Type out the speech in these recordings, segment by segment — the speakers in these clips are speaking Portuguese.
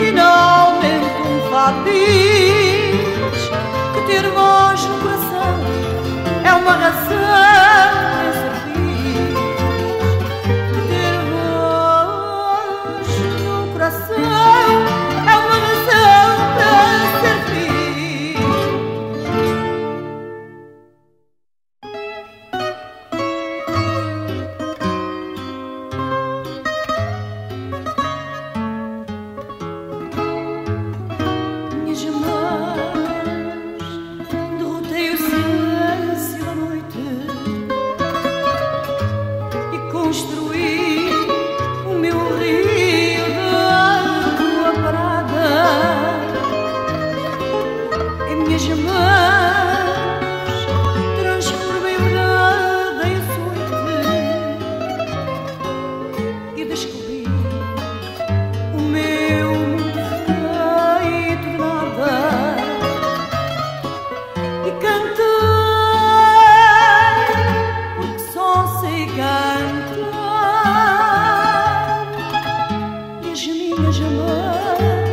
contente e 了什么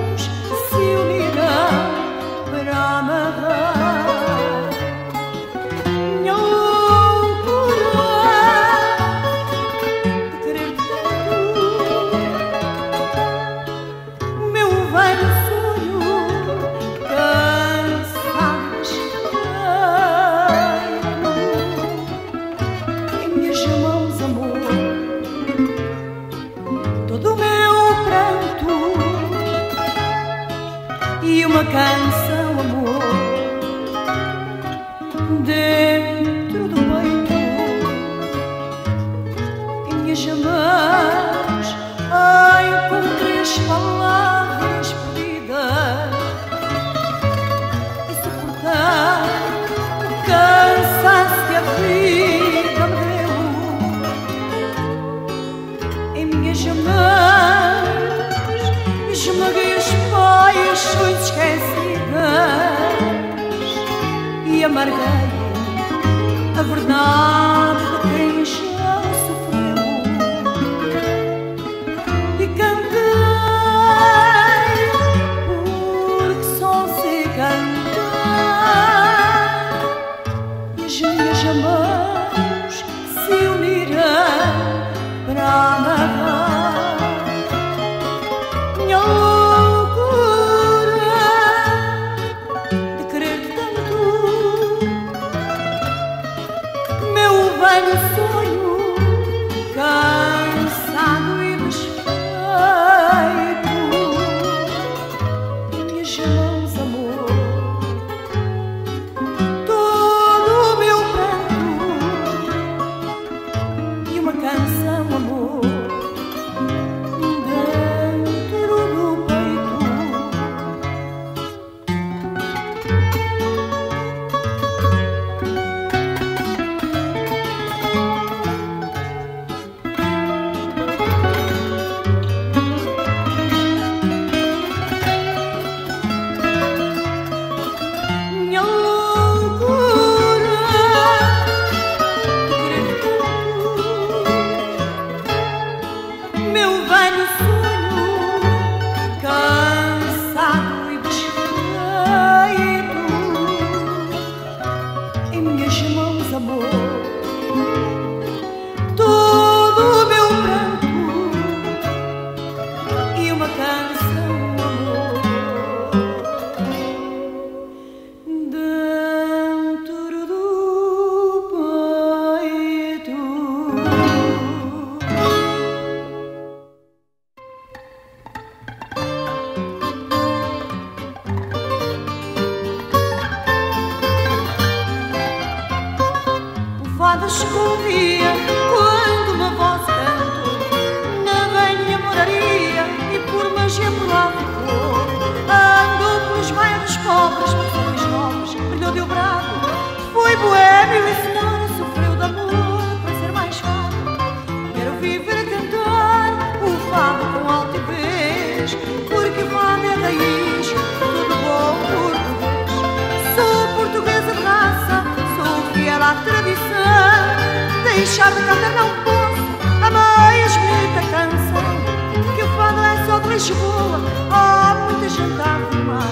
deixar de cantar não posso A mais bonita canção Que o fado é só de Lisboa Há muita gente a fumar.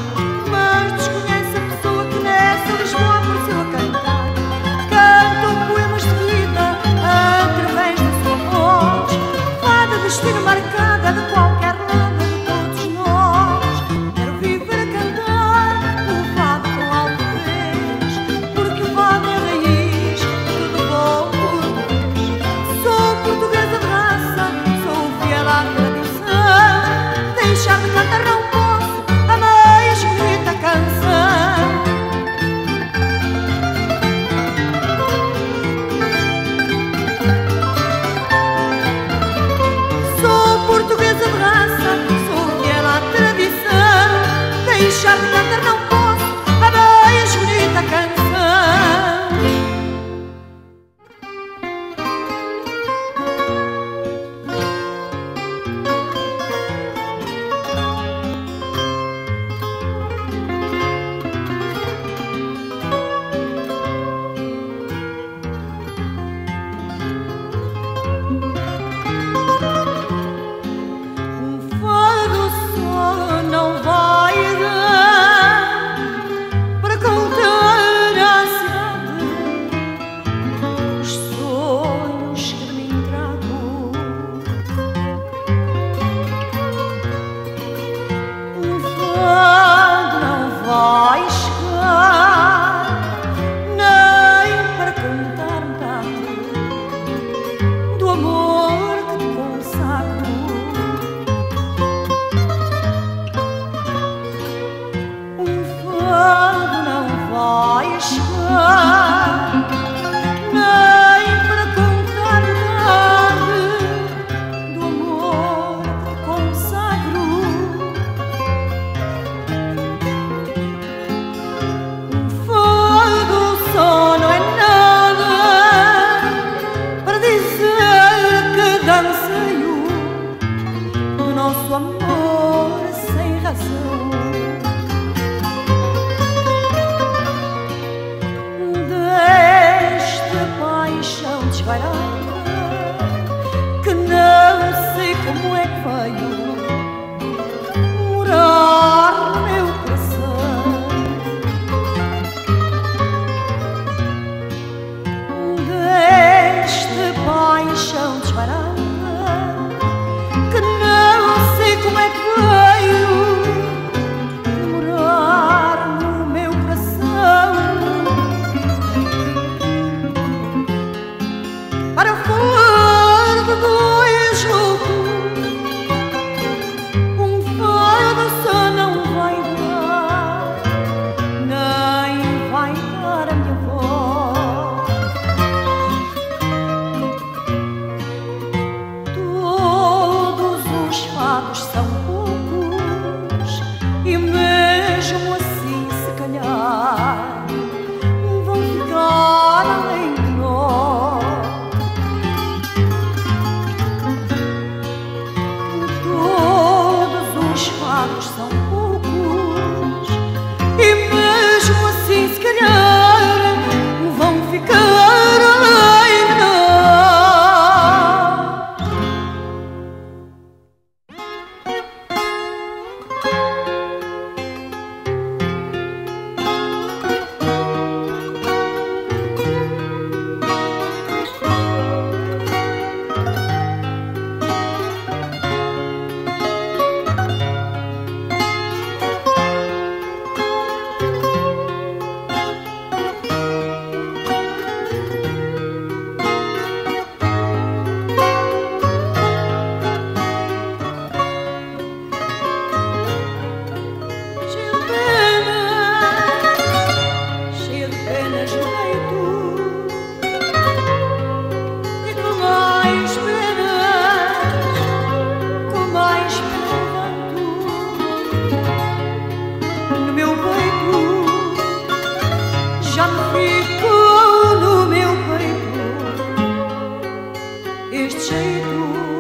Mas desconhece a pessoa que nessa Lisboa tú.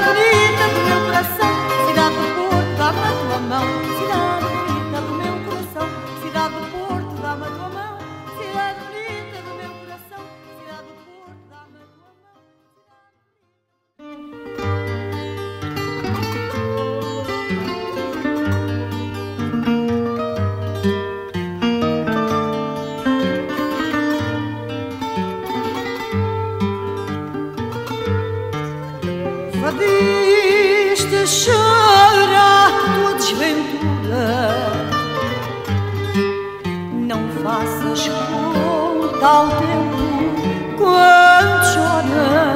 bonita do meu coração. 到底我 tiêm.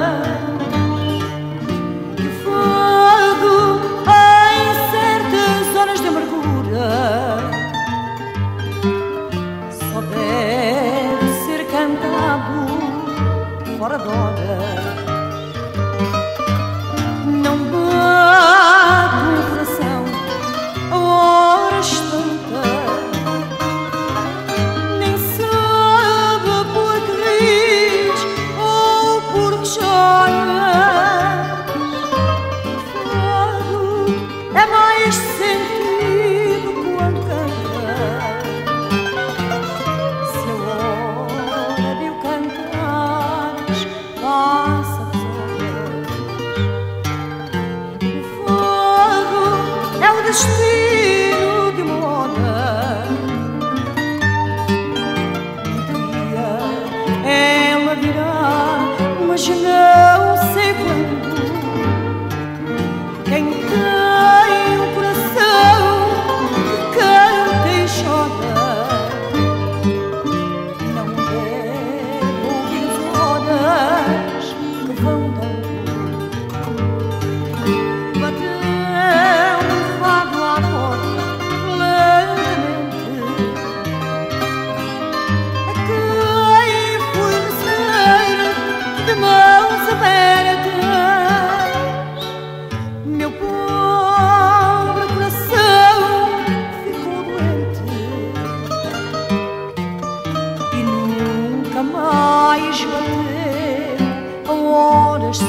Mais bateu a horas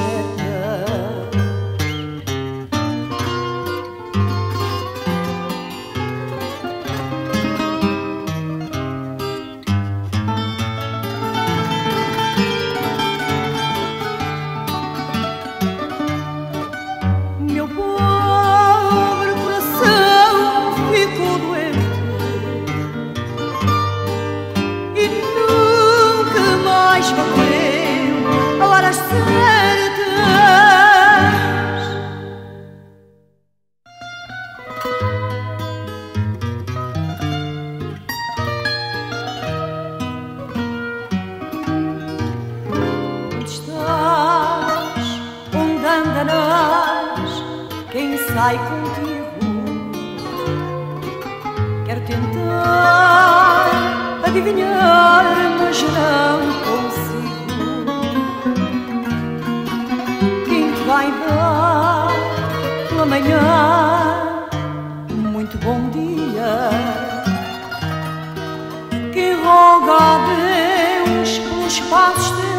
droga byłś, patrz ty.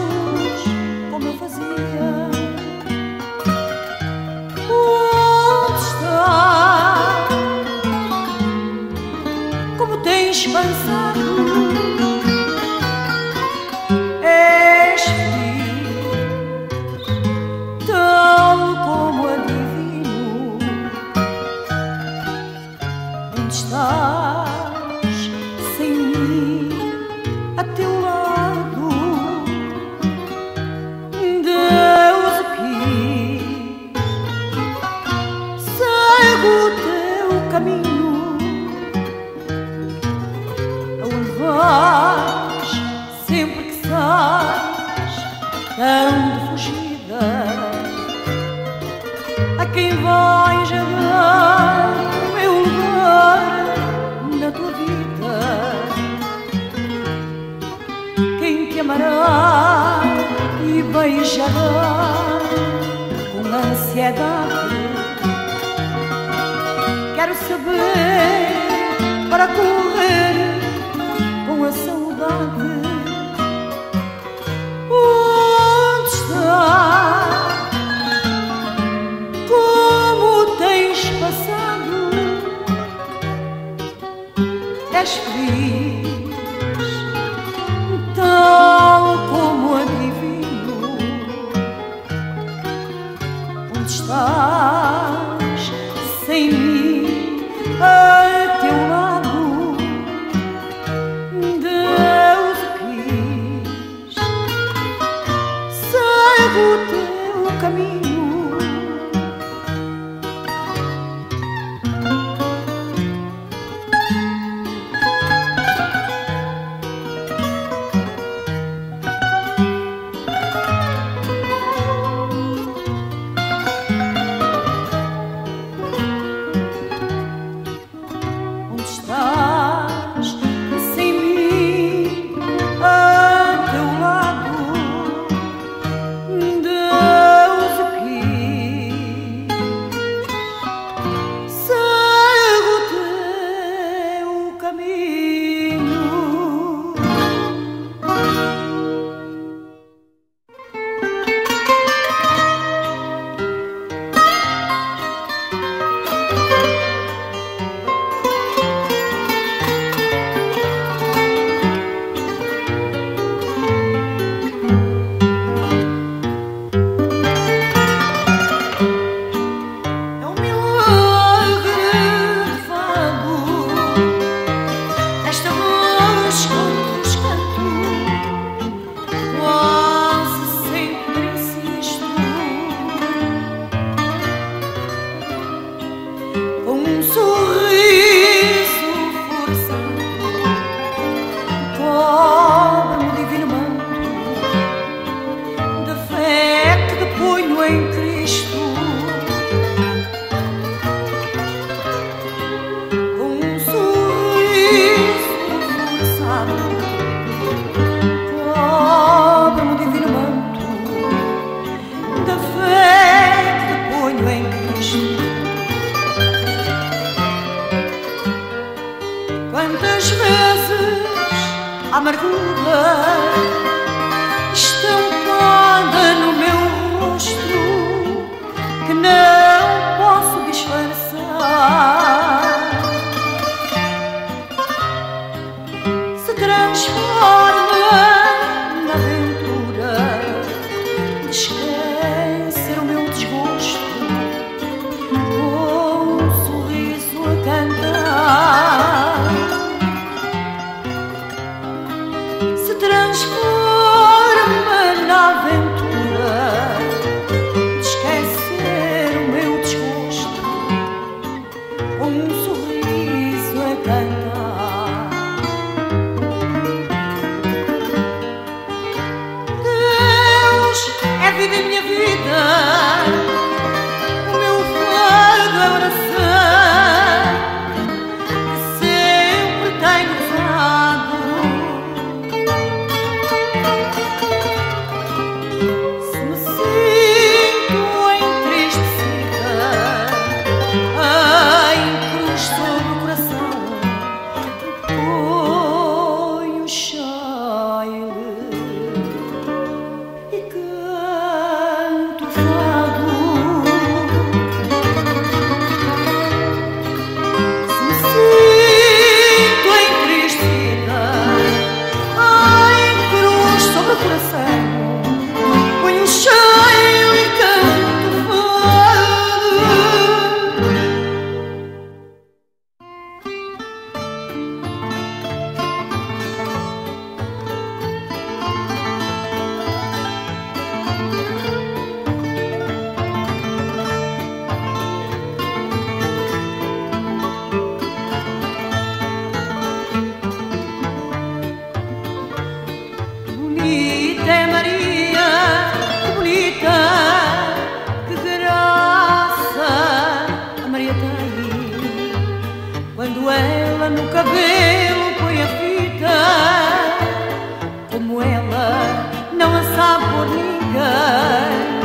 Fica bem e o povo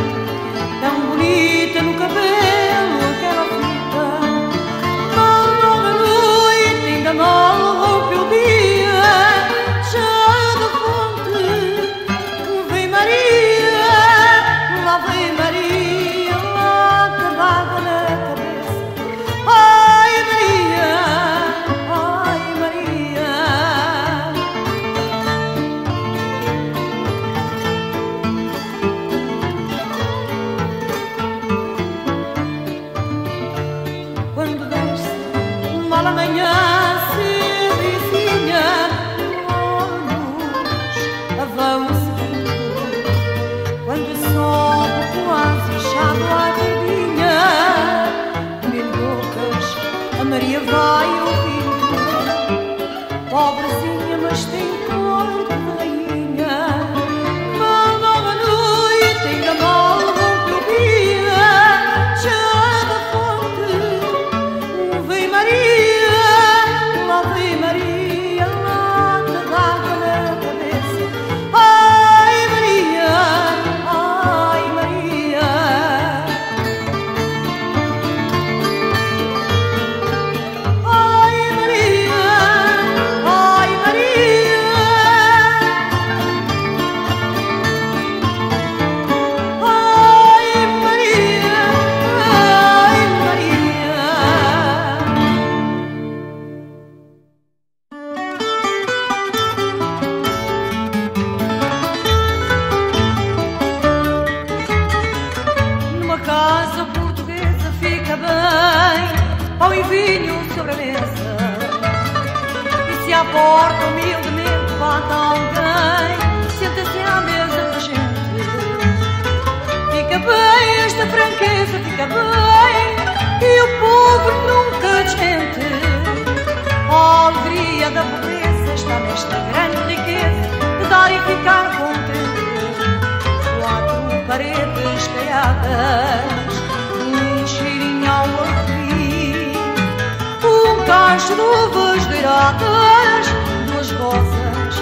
uvas douradas, duas rosas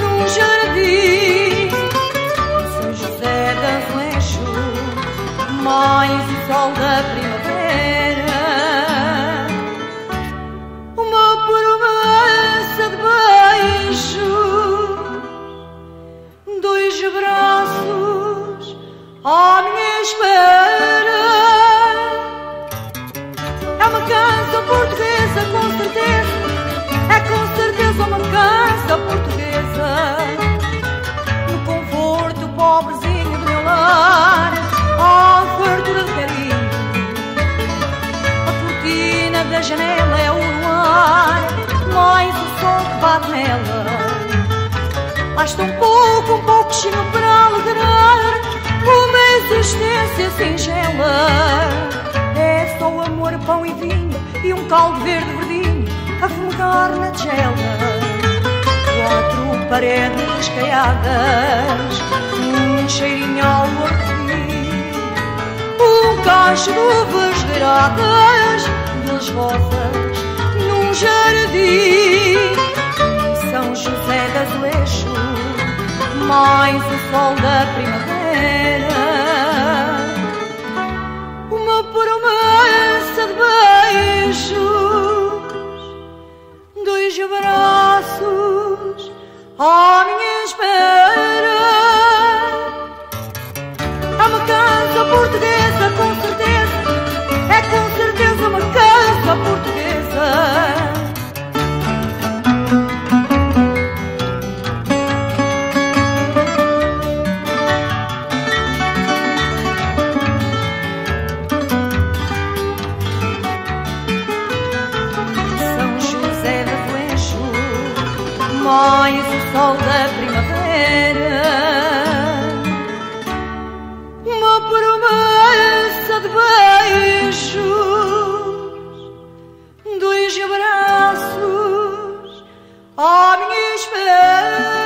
num jardim. São José da Fleixo, mais o sol da primavera. Uma promessa de beijo, dois braços à minha espera. É uma canção portuguesa, com certeza. É com certeza uma canção portuguesa. No conforto pobrezinho do meu lar, à fartura de carinho. A cortina da janela é o luar, mais o sol que bate nela. Basta um pouco, um pouquinho para alegrar uma existência singela. Só amor, pão e vinho e um caldo verde verdinho a fumegar na tigela. Quatro paredes caiadas, um cheirinho ao ortigo, um cacho de uvas douradas, duas rosas num jardim. São José de Azulejo, mais o sol da primavera. Promessa de beijos, dois braços à minha espera. É uma canção portuguesa, com certeza, é com certeza uma canção portuguesa. Sol da primavera. Uma promessa de beijos, dois braços à minha espera.